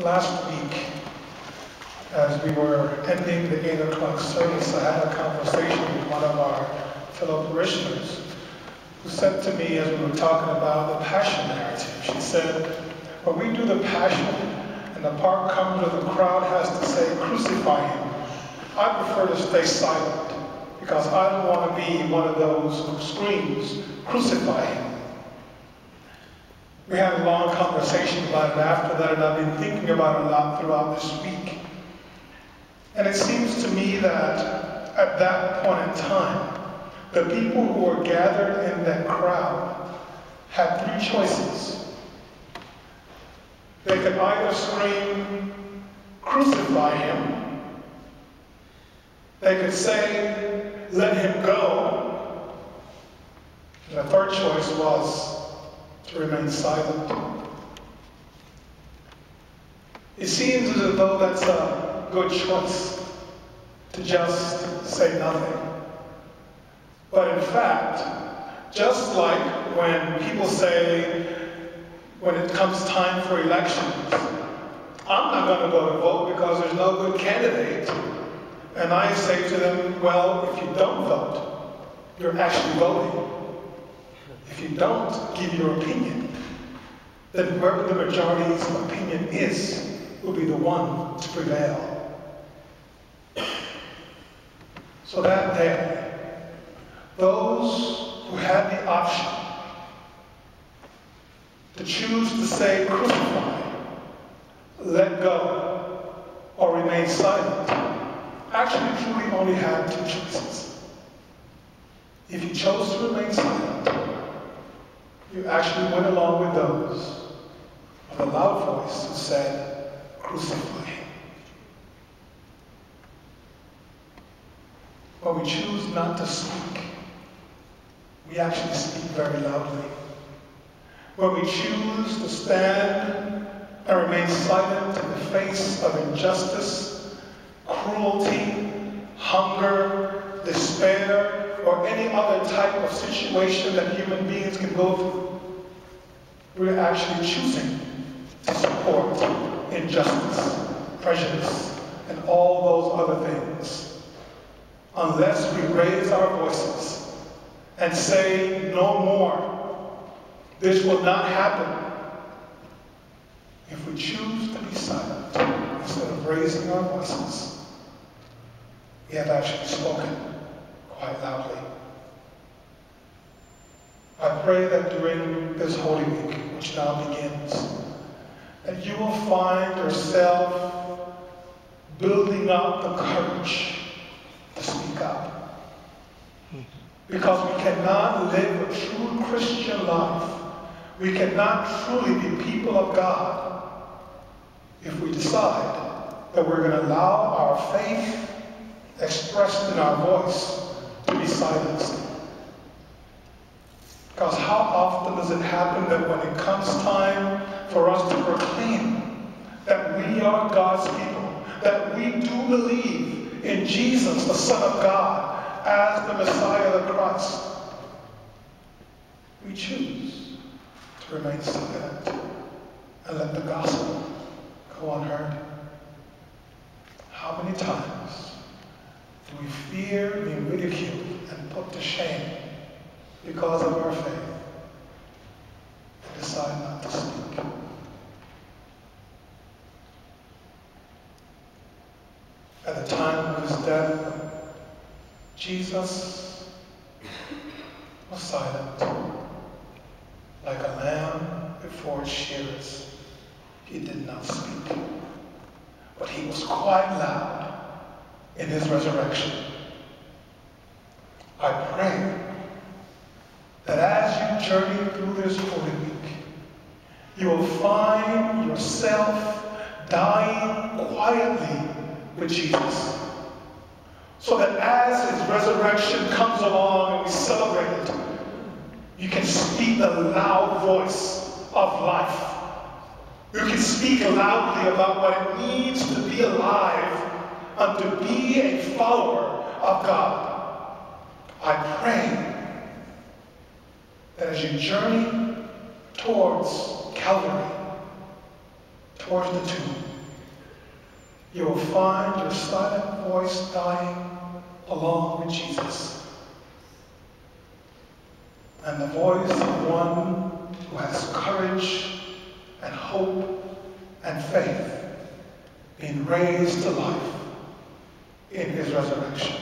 Last week, as we were ending the 8 o'clock service, I had a conversation with one of our fellow parishioners who said to me as we were talking about the passion narrative, she said, when we do the passion and the part comes where the crowd has to say, crucify him, I prefer to stay silent because I don't want to be one of those who screams, crucify him. We had a long conversation about it after that, and I've been thinking about it a lot throughout this week. And it seems to me that at that point in time, the people who were gathered in that crowd had three choices. They could either scream, crucify him. They could say, let him go. And the third choice was to remain silent. It seems as though that's a good choice to just say nothing. But in fact, just like when people say, when it comes time for elections, I'm not going to go to vote because there's no good candidate. And I say to them, well, if you don't vote, you're actually voting. If you don't give your opinion, then whoever the majority's opinion is will be the one to prevail. So that day, those who had the option to choose to say crucify, let go, or remain silent, actually truly only had two choices. If you chose to remain silent, you actually went along with those with a loud voice who said, crucify him. When we choose not to speak, we actually speak very loudly. When we choose to stand and remain silent in the face of injustice, cruelty, hunger, despair, or any other type of situation that human beings can go through. We're actually choosing to support injustice, prejudice, and all those other things. Unless we raise our voices and say no more, this will not happen. If we choose to be silent instead of raising our voices, we have actually spoken quite loudly. I pray that during this Holy Week, which now begins, that you will find yourself building up the courage to speak up. Because we cannot live a true Christian life. We cannot truly be people of God if we decide that we're going to allow our faith expressed in our voice to be silenced. Because how often does it happen that when it comes time for us to proclaim that we are God's people, that we do believe in Jesus, the Son of God, as the Messiah, the Christ, we choose to remain silent and let the gospel go unheard. How many times do we fear being ridiculed and put to shame because of our faith and decide not to speak? At the time of his death, Jesus was silent, like a lamb before its shearers. He did not speak, but he was quite loud in his resurrection. I pray that as you journey through this Holy Week, you will find yourself dying quietly with Jesus. So that as his resurrection comes along and we celebrate it, you can speak the loud voice of life. You can speak loudly about what it means to be alive and to be a follower of God. I pray that as you journey towards Calvary, towards the tomb, you will find your silent voice dying along with Jesus. And the voice of one who has courage and hope and faith being raised to life in his resurrection.